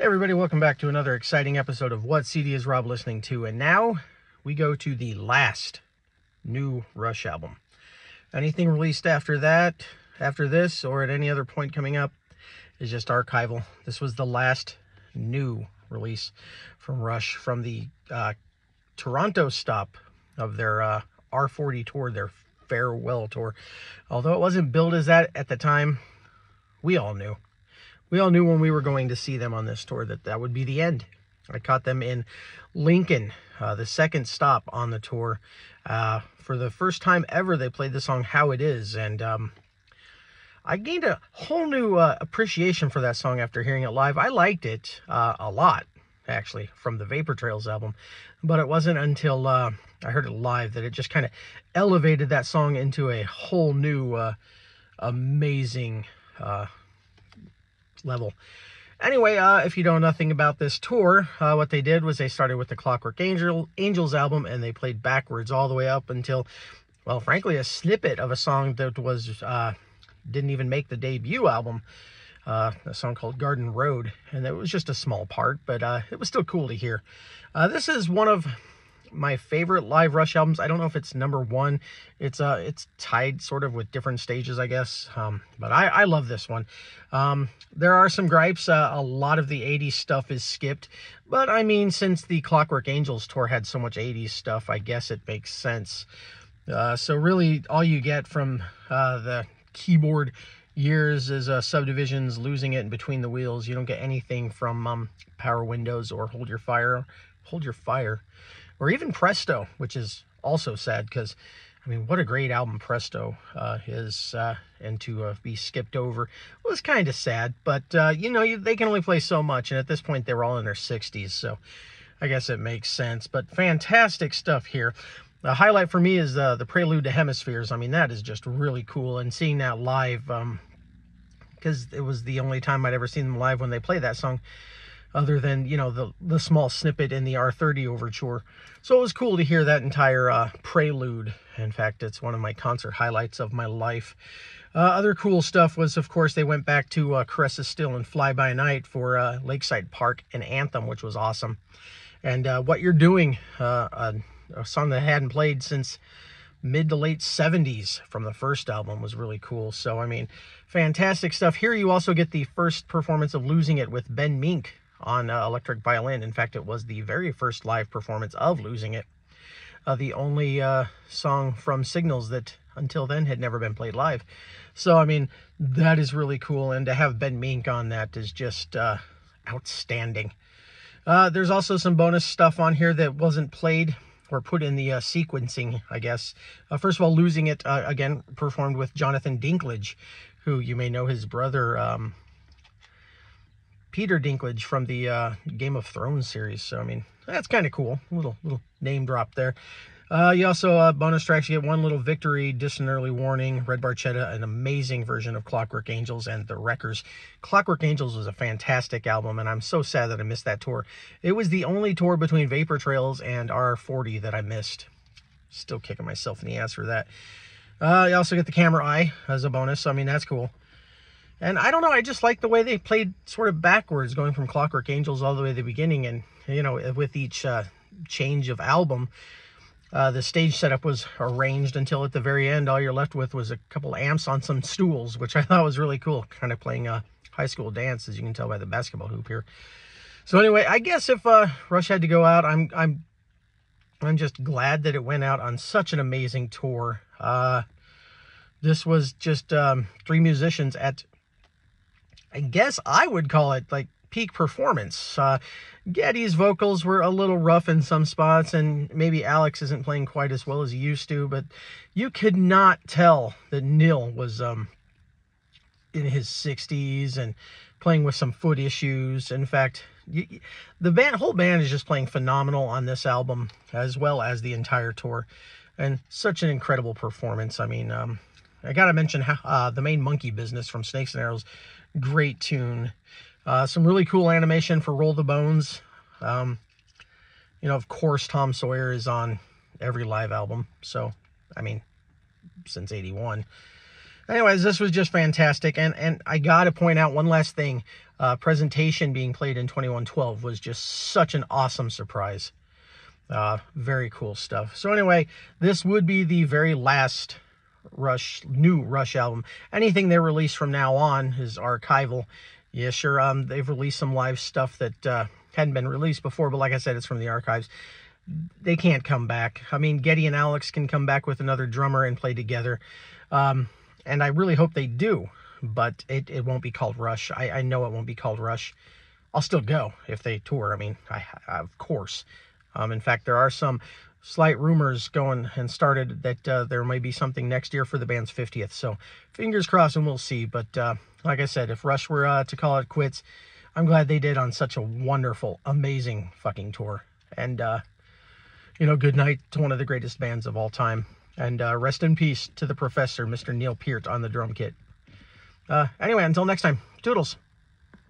Hey everybody, welcome back to another exciting episode of What CD is Rob listening to? And now we go to the last new Rush album. Anything released after that, after this, or at any other point coming up is just archival. This was the last new release from Rush from the uh, Toronto stop of their uh, R40 tour, their farewell tour. Although it wasn't billed as that at the time, we all knew. We all knew when we were going to see them on this tour that that would be the end. I caught them in Lincoln, uh, the second stop on the tour. Uh, for the first time ever, they played the song How It Is. And um, I gained a whole new uh, appreciation for that song after hearing it live. I liked it uh, a lot, actually, from the Vapor Trails album. But it wasn't until uh, I heard it live that it just kind of elevated that song into a whole new, uh, amazing level. Anyway, uh, if you know nothing about this tour, uh, what they did was they started with the Clockwork Angel Angels album and they played backwards all the way up until, well, frankly, a snippet of a song that was uh, didn't even make the debut album, uh, a song called Garden Road, and it was just a small part, but uh, it was still cool to hear. Uh, this is one of my favorite live Rush albums. I don't know if it's number one. It's uh, it's tied sort of with different stages, I guess. Um, but I, I love this one. Um, there are some gripes. Uh, a lot of the 80s stuff is skipped. But I mean, since the Clockwork Angels tour had so much 80s stuff, I guess it makes sense. Uh, so really, all you get from uh, the keyboard years is uh, subdivisions losing it in between the wheels. You don't get anything from um, Power Windows or Hold Your Fire. Hold Your Fire or even Presto, which is also sad because, I mean, what a great album Presto uh, is, uh, and to uh, be skipped over was kind of sad. But uh, you know, you, they can only play so much, and at this point, they were all in their 60s, so I guess it makes sense. But fantastic stuff here. The highlight for me is uh, the Prelude to Hemispheres. I mean, that is just really cool, and seeing that live, um, because it was the only time I'd ever seen them live when they played that song other than you know the the small snippet in the R30 overture. So it was cool to hear that entire uh, prelude. In fact, it's one of my concert highlights of my life. Uh, other cool stuff was, of course, they went back to uh, Caress Still and Fly By Night for uh, Lakeside Park and Anthem, which was awesome. And uh, What You're Doing, uh, a, a song that I hadn't played since mid to late 70s from the first album was really cool. So, I mean, fantastic stuff. Here you also get the first performance of Losing It with Ben Mink on uh, electric violin. In fact, it was the very first live performance of Losing It. Uh, the only uh, song from Signals that until then had never been played live. So, I mean, that is really cool. And to have Ben Mink on that is just uh, outstanding. Uh, there's also some bonus stuff on here that wasn't played or put in the uh, sequencing, I guess. first of all, Losing It, again, performed with Jonathan Dinklage, who you may know his brother um, Peter Dinklage from the uh, Game of Thrones series. So, I mean, that's kind of cool. Little little name drop there. Uh, you also, uh, bonus tracks, you get One Little Victory, Distant Early Warning, Red Barchetta, an amazing version of Clockwork Angels, and The Wreckers. Clockwork Angels was a fantastic album, and I'm so sad that I missed that tour. It was the only tour between Vapor Trails and R40 that I missed. Still kicking myself in the ass for that. Uh, you also get the camera eye as a bonus. I mean, that's cool. And I don't know, I just like the way they played sort of backwards, going from Clockwork Angels all the way to the beginning. And, you know, with each uh, change of album, uh, the stage setup was arranged until at the very end, all you're left with was a couple amps on some stools, which I thought was really cool, kind of playing a high school dance, as you can tell by the basketball hoop here. So anyway, I guess if uh, Rush had to go out, I'm I'm I'm just glad that it went out on such an amazing tour. Uh, this was just um, three musicians at I guess I would call it like peak performance. Uh, Geddy's vocals were a little rough in some spots, and maybe Alex isn't playing quite as well as he used to, but you could not tell that Neil was um, in his 60s and playing with some foot issues. In fact, the band, whole band is just playing phenomenal on this album, as well as the entire tour, and such an incredible performance. I mean, um, I gotta mention uh, the main monkey business from Snakes and Arrows Great tune. Uh, some really cool animation for Roll the Bones. Um, you know, of course, Tom Sawyer is on every live album. So, I mean, since 81. anyways, this was just fantastic. And, and I got to point out one last thing. Uh, presentation being played in 2112 was just such an awesome surprise. Uh, very cool stuff. So anyway, this would be the very last Rush, new Rush album. Anything they release from now on is archival. Yeah, sure, um, they've released some live stuff that uh, hadn't been released before, but like I said, it's from the archives. They can't come back. I mean, Geddy and Alex can come back with another drummer and play together. Um, and I really hope they do, but it, it won't be called Rush. I, I know it won't be called Rush. I'll still go if they tour. I mean, I, I of course. Um, in fact, there are some slight rumors going and started that uh, there may be something next year for the band's 50th. So fingers crossed and we'll see. But uh, like I said, if Rush were uh, to call it quits, I'm glad they did on such a wonderful, amazing fucking tour. And, uh, you know, good night to one of the greatest bands of all time. And uh, rest in peace to the professor, Mr. Neil Peart, on the drum kit. Uh, anyway, until next time, toodles.